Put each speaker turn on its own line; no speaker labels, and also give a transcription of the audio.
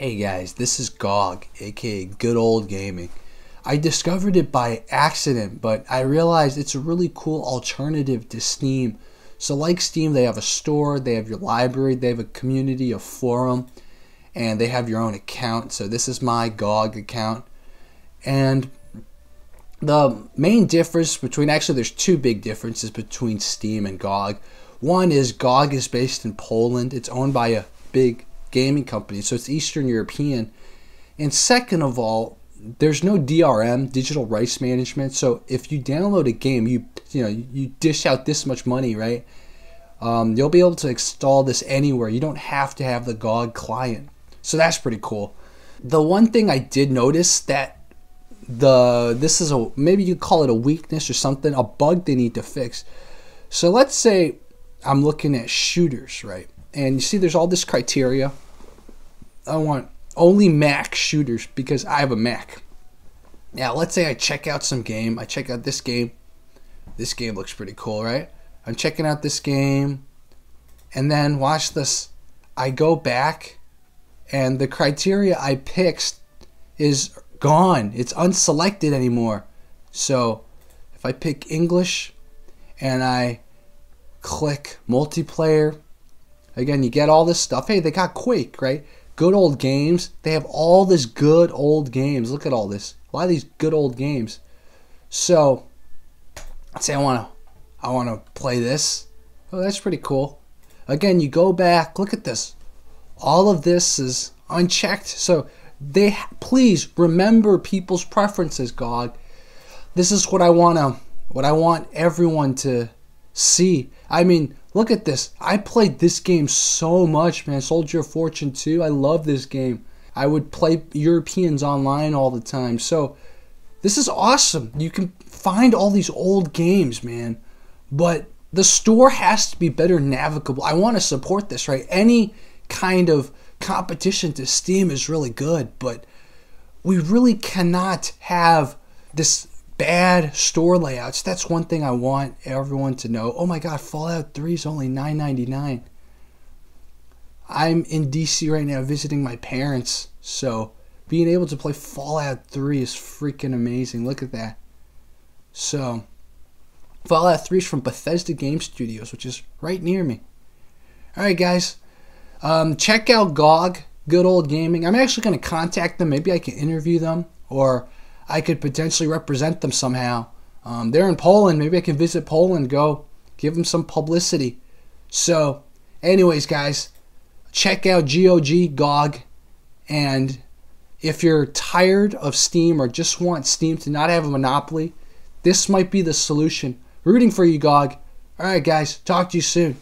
Hey guys, this is GOG, aka Good Old Gaming. I discovered it by accident, but I realized it's a really cool alternative to Steam. So, like Steam, they have a store, they have your library, they have a community, a forum, and they have your own account. So, this is my GOG account. And the main difference between actually, there's two big differences between Steam and GOG. One is GOG is based in Poland, it's owned by a big gaming company, so it's Eastern European. And second of all, there's no DRM, digital rights management. So if you download a game, you you know you dish out this much money, right? Um, you'll be able to install this anywhere. You don't have to have the GOG client. So that's pretty cool. The one thing I did notice that the this is a maybe you call it a weakness or something, a bug they need to fix. So let's say I'm looking at shooters, right? and you see there's all this criteria. I want only Mac shooters because I have a Mac. Now, let's say I check out some game. I check out this game. This game looks pretty cool, right? I'm checking out this game. And then watch this. I go back and the criteria I picked is gone. It's unselected anymore. So, if I pick English and I click multiplayer, Again, you get all this stuff. Hey, they got Quake, right? Good old games. They have all this good old games. Look at all this. A lot of these good old games. So, let's say I want to, I want to play this. Oh, that's pretty cool. Again, you go back. Look at this. All of this is unchecked. So they please remember people's preferences, God. This is what I want to, what I want everyone to see. I mean, Look at this. I played this game so much, man. Soldier of Fortune 2. I love this game. I would play Europeans online all the time. So this is awesome. You can find all these old games, man. But the store has to be better navigable. I want to support this, right? Any kind of competition to Steam is really good, but we really cannot have this bad store layouts. That's one thing I want everyone to know. Oh my god, Fallout 3 is only $9.99. I'm in DC right now visiting my parents, so being able to play Fallout 3 is freaking amazing. Look at that. So, Fallout 3 is from Bethesda Game Studios, which is right near me. Alright, guys. Um, check out GOG, Good Old Gaming. I'm actually going to contact them. Maybe I can interview them, or I could potentially represent them somehow. Um, they're in Poland. Maybe I can visit Poland, go give them some publicity. So, anyways, guys, check out GOG GOG. And if you're tired of Steam or just want Steam to not have a monopoly, this might be the solution. Rooting for you, GOG. All right, guys, talk to you soon.